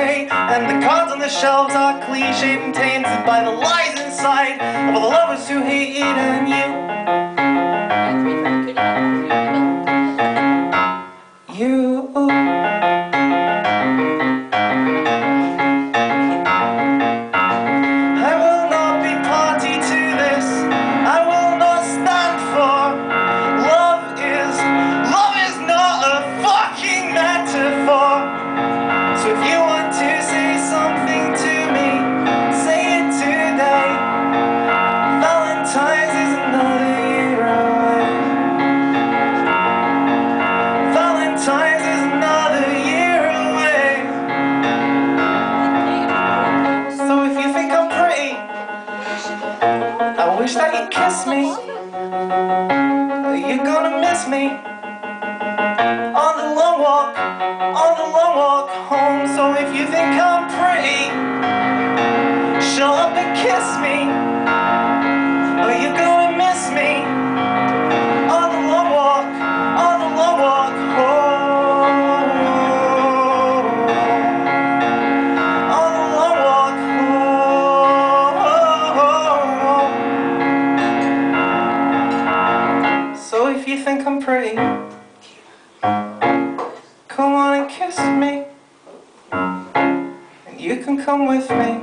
pay And the cards on the shelves are cliche and tainted By the lies inside Of all the lovers who hate and you. Kiss me. You're gonna miss me on the long walk, on the long walk home. So if you think I'm if you think I'm pretty, come on and kiss me. And you can come with me.